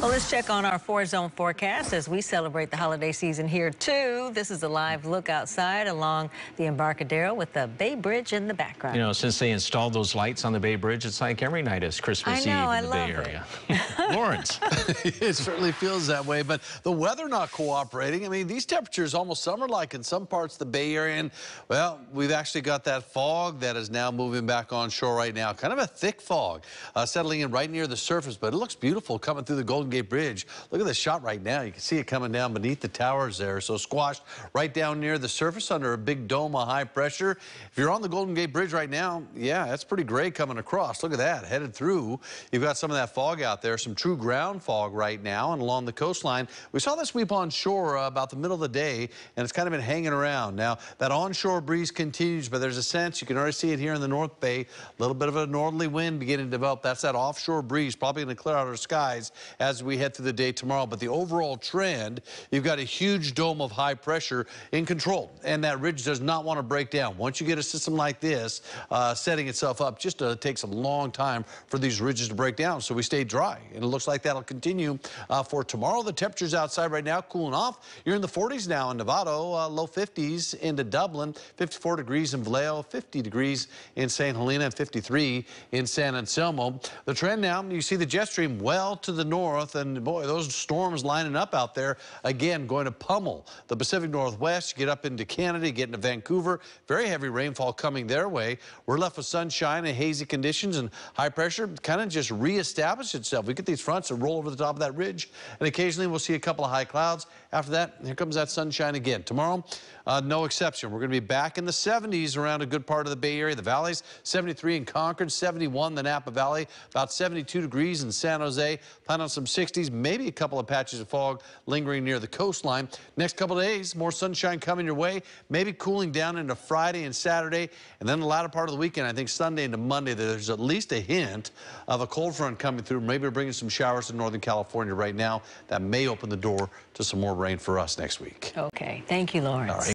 Well, let's check on our four zone forecast as we celebrate the holiday season here, too. This is a live look outside along the Embarcadero with the Bay Bridge in the background. You know, since they installed those lights on the Bay Bridge, it's like every night is Christmas know, Eve I in the Bay love Area. Lawrence. it certainly feels that way, but the weather not cooperating. I mean, these temperatures almost summer-like in some parts of the Bay Area, and, well, we've actually got that fog that is now moving back on shore right now. Kind of a thick fog uh, settling in right near the surface, but it looks beautiful coming through the Golden Gate Bridge. Look at this shot right now. You can see it coming down beneath the towers there, so squashed right down near the surface under a big dome of high pressure. If you're on the Golden Gate Bridge right now, yeah, that's pretty gray coming across. Look at that, headed through. You've got some of that fog out there, some true ground fog right now, and along the coastline. We saw this sweep on shore uh, about the middle of the day, and it's kind of been hanging around. Now, that onshore breeze continues, but there's a sense, you can already see it here in the North Bay, a little bit of a northerly wind beginning to develop. That's that offshore breeze, probably going to clear out our skies as we head through the day tomorrow. But the overall trend, you've got a huge dome of high pressure in control, and that ridge does not want to break down. Once you get a system like this uh, setting itself up, just uh, takes a long time for these ridges to break down, so we stay dry. And it looks like that'll continue uh, for tomorrow. The temperatures outside right now cooling off. You're in the 40s now in Novato, uh, low 50s into Dublin, 54 degrees in Vallejo, 50 degrees in St. Helena, and 53 in San Anselmo. The trend now, you see the jet stream well to the north, and boy, those storms lining up out there, again, going to pummel the Pacific Northwest. Get up into Canada, get into Vancouver, very heavy rainfall coming their way. We're left with sunshine and hazy conditions, and high pressure kind of just reestablish itself. We get these fronts that roll over the top of that ridge, and occasionally we'll see a couple of high clouds. After that, here comes that sunshine again. Tomorrow, uh, no exception. We're going to be back in the 70s around a good part of the Bay Area. The valleys, 73 in Concord, 71 the Napa Valley, about 72 degrees in San Jose. Plan on some 60s, maybe a couple of patches of fog lingering near the coastline. Next couple of days, more sunshine coming your way, maybe cooling down into Friday and Saturday. And then the latter part of the weekend, I think Sunday into Monday, there's at least a hint of a cold front coming through, maybe bringing some showers to Northern California right now. That may open the door to some more rain for us next week. Okay. Thank you, Lawrence. All right.